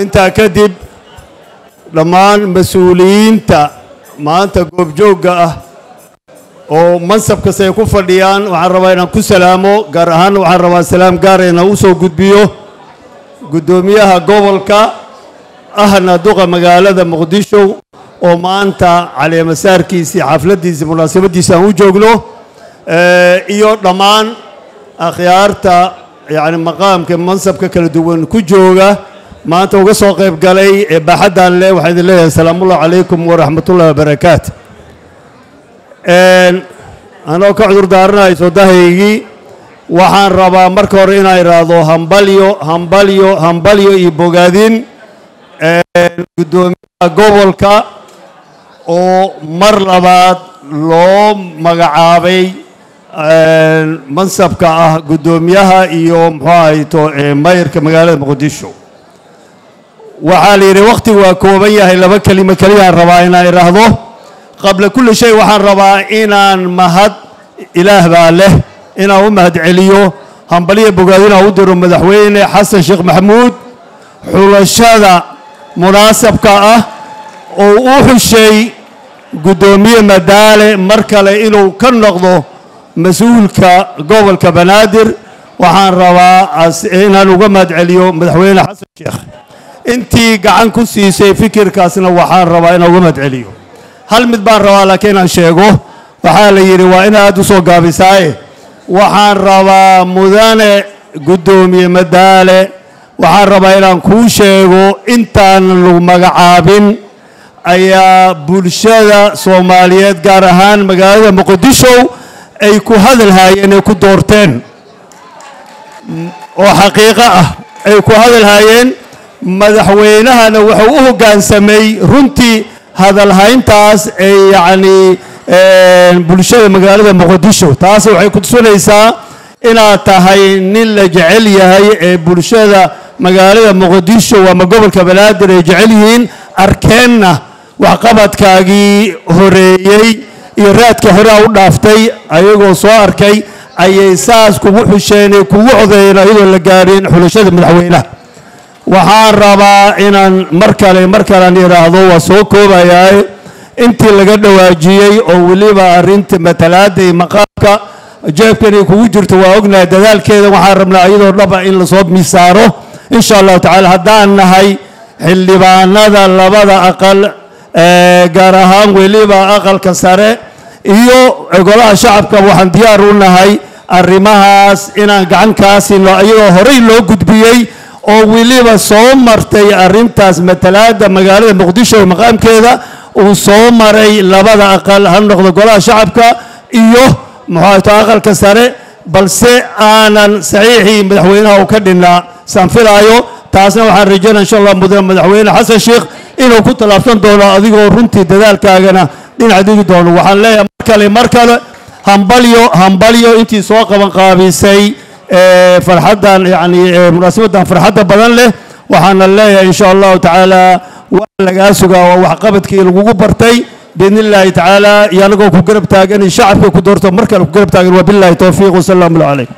intaa kadib dhammaan mas'uuliyiinta maanta goobjoogga ah oo mansab kasta ay ku fadhiyaan waxaan rabaa inaan ku salaamo gaar ahaan waxaan rabaa salaam gaara inaan u soo gudbiyo guddoomiyaha gobolka ahna duqa magaalada muqdisho oo maanta caleemasaarkiisii xafladdiisii munaasabaddiisa aan u joogno iyo dhammaan akhyaarta yacni maqaamka mansabka kala duwan ku jooga maanta uga soo qayb galay baaxaddan leh waxaan idin leeyahay asalaamullahi calaykum waraxmatullahi wabarakaatu anoo ka cudur daaranayo soodahaygii waxaan rabaa marka hore inaan idhaahdo hambalyo hambalyo hambalyo iyo bogaadin. Guddoomiyaha gobolka oo mar labaad loo magacaabay mansabka ah guddoomiyaha iyo muxuu ahayto mayarka magaalada muqdisho waxaa la yidhi wakhtigu waa kooban yahay laba kelimo keliyaan rabaa inaan idhaahdo. Qabla kulli shay waxaan rabaa inaan mahad ilaah baa leh inaan u mahad celiyo hambaliya bogaadina u diro madaxweyne xasan sheekh maxamuud. Xulashada munaasabka ah oo u xushay guddoomiye madaale mar kale inuu ka noqdo mas'uulka gobolka banaadir waxaan rabaa inaan uga mahad celiyo madaxweyne xasan sheekh intii gacan ku siisay fikirkaasna waxaan rabaa inaan uga mahad celiyo hal mid baan rabaa laakiin inaan sheego. Waxaa la yidhi waa in aad u soo gaabisaaye. Waxaan rabaa mudane guddoomiye madaale. Waxaan rabaa inaan kuu sheego intaan lagu magacaabin. Ayaa bulshada soomaaliyeed gaar ahaan magaalada muqdisho ay ku hadalhaayeen ay ku doorteen. Oo xaqiiqo ah ay ku hadalhaayeen madaxweynahana wuxuu u hoggaansamay runtii hadalhayntaas ay yacnii bulshada magaalada muqdisho taas waxay ku tusinaysaa inaad tahay nin la jecel yahay ee bulshada magaalada muqdisho ama gobolka banaadir ay jecel yihiin? Arkeenna waxqabadkaagii horeeyey iyo raadkii horea u dhaaftay ayagoo soo arkay ayay saas kugu xusheen ee kugu codeeyeen ayadoo la gaarin xulashada madaxweynaha waxaan rabaa inaan mar kale mar kalean idhaahdo waa soo koobayaa intii laga dhawaajiyey oo weliba arrinta matalaadda iyo maqaamka jeebka inay kugu jirto waa ognahay dadaalkeeda waxaan rabnaa iyadoo dhaba in la soo miisaaro. Insha allahu tacala haddaan nahay xildhibaanada labada aqal gaar ahaan weliba aqalka sare iyo golaha shacabka waxaan diyaar u nahay arrimahaas inaan gacan iyadoo horey loo gudbiyey oo weliba soo martay arrintaas matalaadda magaalada muqdisho maqaamkeeda uu soo maray labada aqal ha noqdo golaha shacabka iyo muxuato aqalka sare balse aanan saxiixii madaxweynaha uu ka dhinnaa saan filaayo taasna waxaan rajaynaa insha allah mudane madaxweyne xasan sheekh inuu ku tallaabsan doono adigoo runtii dadaalkaagana dhinac digi doono. Waxaan leeyahay mar kale mar kale hambalyo hambalyo intii soo qaban qaabisay farxaddan yani munaasabaddan farxadda badan leh. Waxaana leeyahay insha allahu tacaala waa lagaa sugaa waa waxqabadkii lagugu bartay. Biidn illaahi tacaala iyo anagoo ku garab taagan shacabka ku doorto mar kale ku garab taagan wabillahi towfiiq wasalaam calaykum